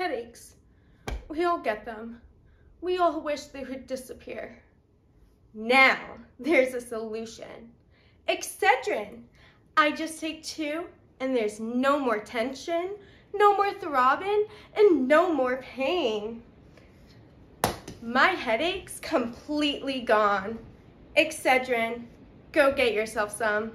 Headaches. We all get them. We all wish they would disappear. Now, there's a solution. Excedrin. I just take two and there's no more tension, no more throbbing, and no more pain. My headache's completely gone. Excedrin, go get yourself some.